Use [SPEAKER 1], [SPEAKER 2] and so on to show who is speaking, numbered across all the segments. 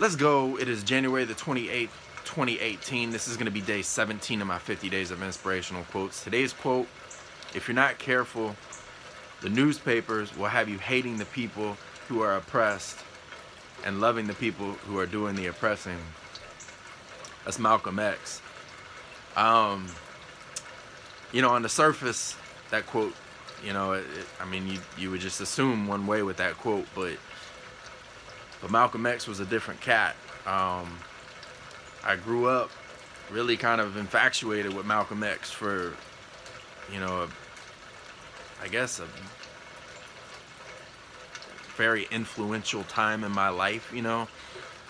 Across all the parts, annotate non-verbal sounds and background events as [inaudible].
[SPEAKER 1] let's go. It is January the 28th, 2018. This is going to be day 17 of my 50 days of inspirational quotes. Today's quote If you're not careful, the newspapers will have you hating the people who are oppressed and loving the people who are doing the oppressing. That's Malcolm X. Um, you know, on the surface, that quote, you know, it, I mean, you, you would just assume one way with that quote, but but Malcolm X was a different cat. Um, I grew up really kind of infatuated with Malcolm X for, you know, a, I guess a very influential time in my life, you know.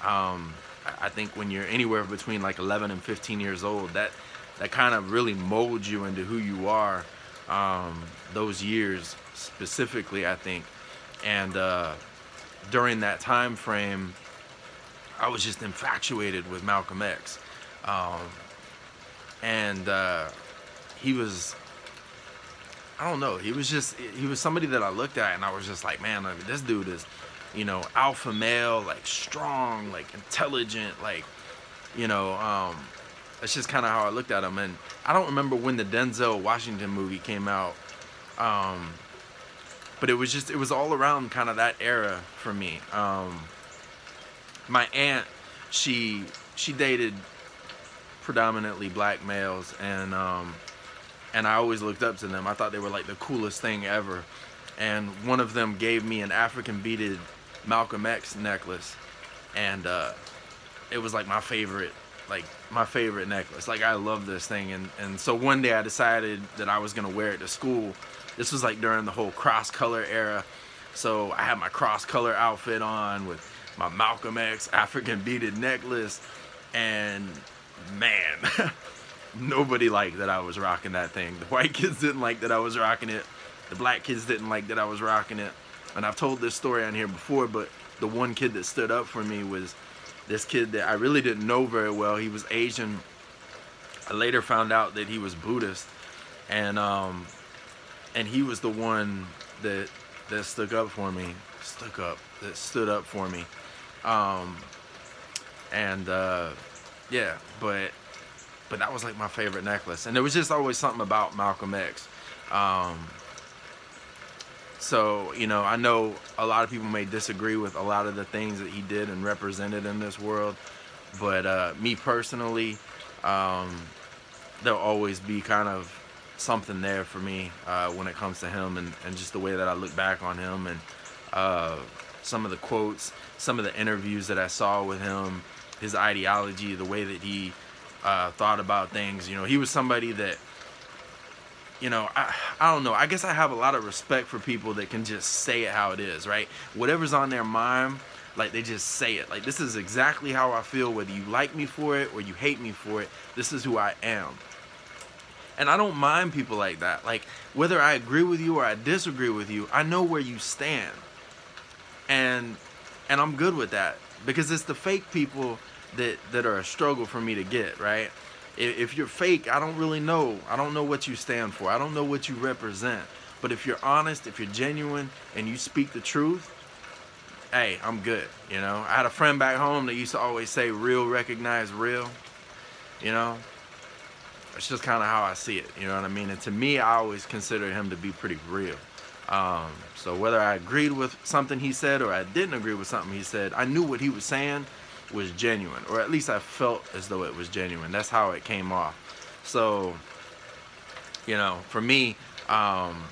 [SPEAKER 1] Um, I think when you're anywhere between like 11 and 15 years old, that that kind of really molds you into who you are. Um, those years specifically, I think, and uh, during that time frame, I was just infatuated with Malcolm X, um, and uh, he was. I don't know. He was just he was somebody that I looked at and I was just like, man, I mean, this dude is, you know, alpha male, like strong, like intelligent, like, you know, um, that's just kind of how I looked at him. And I don't remember when the Denzel Washington movie came out, um, but it was just it was all around kind of that era for me. Um, my aunt, she she dated predominantly black males, and um, and I always looked up to them. I thought they were like the coolest thing ever. And one of them gave me an African beaded Malcolm X necklace, and uh, it was like my favorite like my favorite necklace. Like I love this thing, and and so one day I decided that I was gonna wear it to school. This was like during the whole cross color era, so I had my cross color outfit on with my Malcolm X African beaded necklace, and man, [laughs] nobody liked that I was rocking that thing. The white kids didn't like that I was rocking it. The black kids didn't like that I was rocking it. And I've told this story on here before, but the one kid that stood up for me was this kid that I really didn't know very well. He was Asian. I later found out that he was Buddhist, and um, and he was the one that that stuck up for me, stuck up, that stood up for me, um, and uh, yeah, but but that was like my favorite necklace, and there was just always something about Malcolm X. Um, so, you know, I know a lot of people may disagree with a lot of the things that he did and represented in this world, but uh, me personally, um, there'll always be kind of something there for me uh, when it comes to him and, and just the way that I look back on him and uh, some of the quotes, some of the interviews that I saw with him, his ideology, the way that he uh, thought about things. You know, he was somebody that you know, I, I don't know. I guess I have a lot of respect for people that can just say it how it is, right? Whatever's on their mind, like they just say it. Like this is exactly how I feel, whether you like me for it or you hate me for it. This is who I am. And I don't mind people like that. Like whether I agree with you or I disagree with you, I know where you stand. And and I'm good with that because it's the fake people that that are a struggle for me to get, right? If you're fake, I don't really know. I don't know what you stand for. I don't know what you represent. But if you're honest, if you're genuine, and you speak the truth, hey, I'm good. You know, I had a friend back home that used to always say, "Real recognize real." You know, it's just kind of how I see it. You know what I mean? And to me, I always consider him to be pretty real. Um, so whether I agreed with something he said or I didn't agree with something he said, I knew what he was saying was genuine, or at least I felt as though it was genuine. That's how it came off. So, you know, for me, um,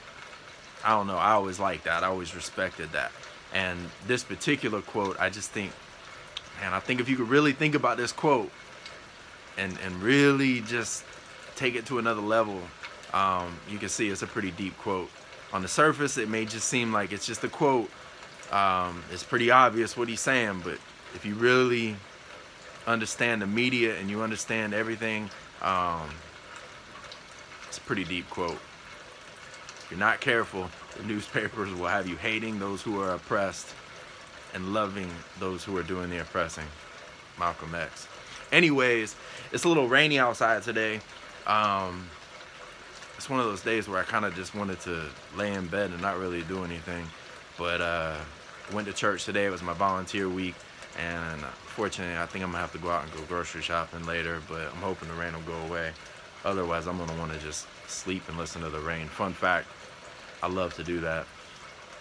[SPEAKER 1] I don't know. I always liked that. I always respected that. And this particular quote, I just think, man, I think if you could really think about this quote and and really just take it to another level, um, you can see it's a pretty deep quote. On the surface, it may just seem like it's just a quote. Um, it's pretty obvious what he's saying, but if you really understand the media and you understand everything, um, it's a pretty deep quote. If you're not careful, the newspapers will have you hating those who are oppressed and loving those who are doing the oppressing. Malcolm X. Anyways, it's a little rainy outside today. Um, it's one of those days where I kind of just wanted to lay in bed and not really do anything. But uh, went to church today. It was my volunteer week And uh, fortunately, I think I'm gonna have to go out and go grocery shopping later, but I'm hoping the rain will go away. Otherwise, I'm gonna wanna just sleep and listen to the rain. Fun fact, I love to do that.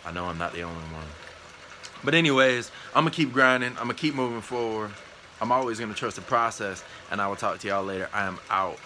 [SPEAKER 1] I know I'm not the only one. But anyways, I'm gonna keep grinding. I'm gonna keep moving forward. I'm always gonna trust the process, and I will talk to y'all later. I am out.